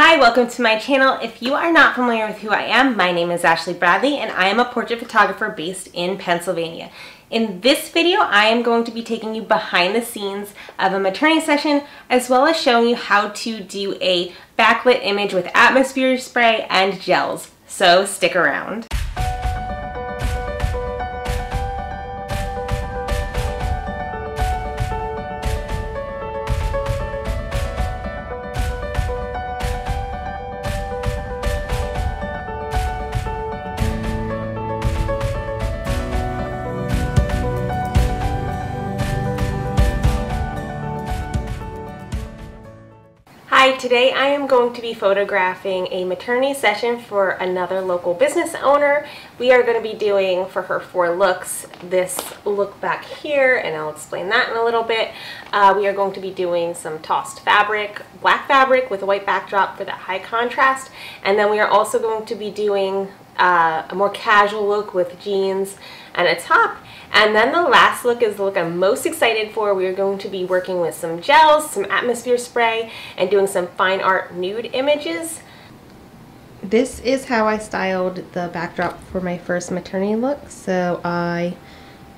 Hi, welcome to my channel. If you are not familiar with who I am, my name is Ashlie Bradley and I am a portrait photographer based in Pennsylvania. In this video, I am going to be taking you behind the scenes of a maternity session as well as showing you how to do a backlit image with atmosphere spray and gels. So stick around. Today I am going to be photographing a maternity session for another local business owner. We are going to be doing for her four looks this look back here and I'll explain that in a little bit. Uh, we are going to be doing some tossed fabric, black fabric with a white backdrop for that high contrast and then we are also going to be doing uh, a more casual look with jeans and a top and then the last look is the look I'm most excited for. We're going to be working with some gels, some atmosphere spray, and doing some fine art nude images. This is how I styled the backdrop for my first maternity look. So I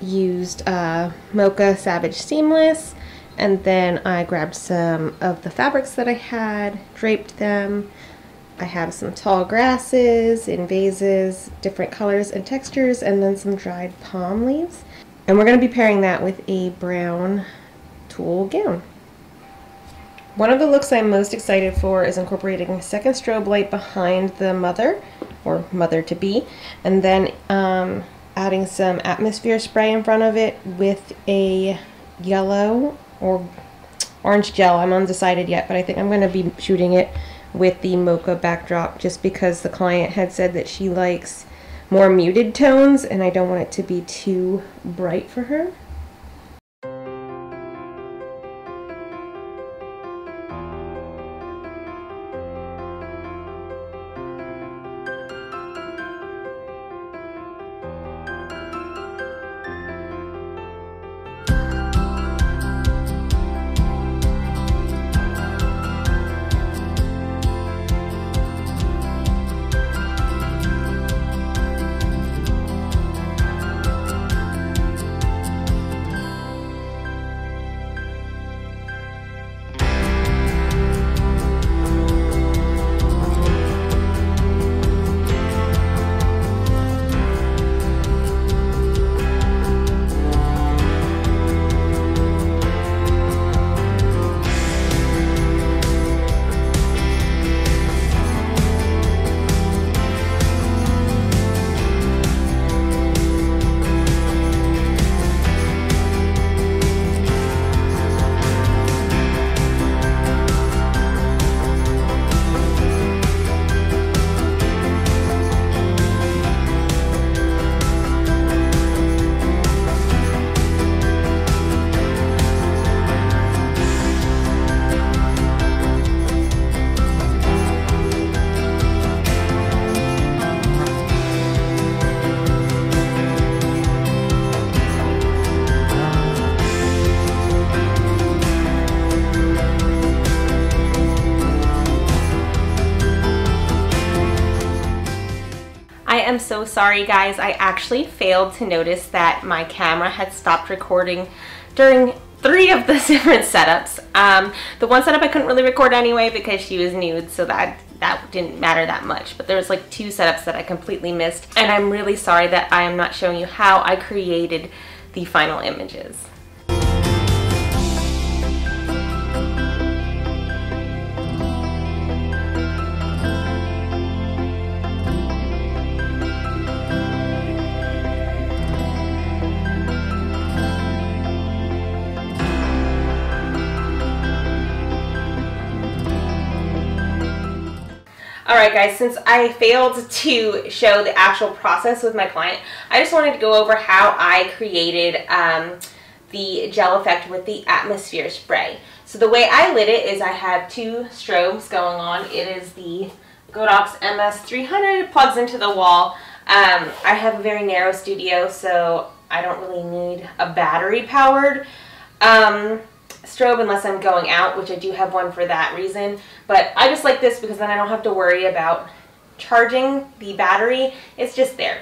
used uh, Mocha Savage Seamless, and then I grabbed some of the fabrics that I had, draped them, I have some tall grasses in vases, different colors and textures, and then some dried palm leaves. And we're going to be pairing that with a brown tulle gown. One of the looks I'm most excited for is incorporating a second strobe light behind the mother, or mother-to-be, and then um, adding some atmosphere spray in front of it with a yellow or orange gel. I'm undecided yet, but I think I'm going to be shooting it with the mocha backdrop just because the client had said that she likes more muted tones and I don't want it to be too bright for her. Am so sorry guys. I actually failed to notice that my camera had stopped recording during three of the different setups. Um, the one setup I couldn't really record anyway because she was nude, so that that didn't matter that much. But there was like two setups that I completely missed, and I'm really sorry that I am not showing you how I created the final images. Alright guys, since I failed to show the actual process with my client, I just wanted to go over how I created um, the gel effect with the atmosphere spray. So the way I lit it is I have two strobes going on. It is the Godox MS300, it plugs into the wall. Um, I have a very narrow studio, so I don't really need a battery powered um, strobe unless I'm going out, which I do have one for that reason. But I just like this because then I don't have to worry about charging the battery. It's just there.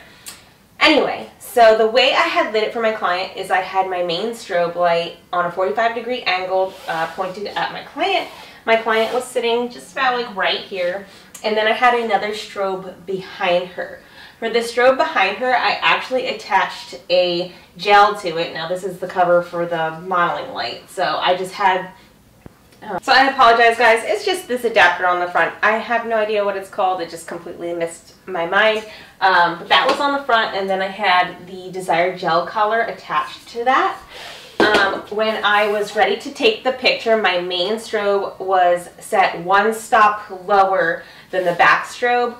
Anyway, so the way I had lit it for my client is I had my main strobe light on a 45 degree angle uh, pointed at my client. My client was sitting just about like right here. And then I had another strobe behind her. For the strobe behind her, I actually attached a gel to it. Now this is the cover for the modeling light. So I just had, uh, so I apologize guys. It's just this adapter on the front. I have no idea what it's called. It just completely missed my mind. Um, but that was on the front and then I had the desired gel color attached to that. Um, when I was ready to take the picture, my main strobe was set one stop lower than the back strobe.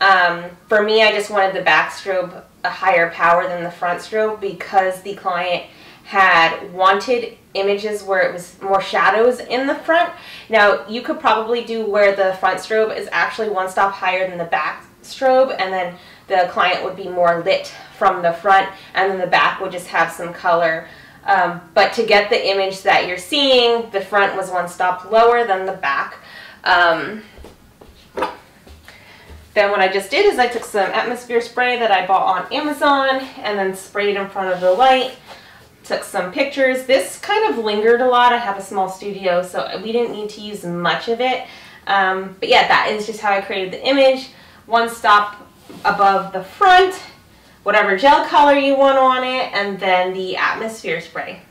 Um, for me, I just wanted the back strobe a higher power than the front strobe because the client had wanted images where it was more shadows in the front. Now, you could probably do where the front strobe is actually one stop higher than the back strobe and then the client would be more lit from the front and then the back would just have some color. Um, but to get the image that you're seeing, the front was one stop lower than the back. Um, then what I just did is I took some atmosphere spray that I bought on Amazon and then sprayed in front of the light. Took some pictures. This kind of lingered a lot. I have a small studio, so we didn't need to use much of it. Um, but yeah, that is just how I created the image. One stop above the front, whatever gel color you want on it, and then the atmosphere spray.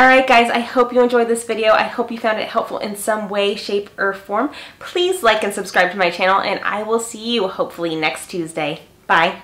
Alright guys, I hope you enjoyed this video. I hope you found it helpful in some way, shape, or form. Please like and subscribe to my channel and I will see you hopefully next Tuesday. Bye.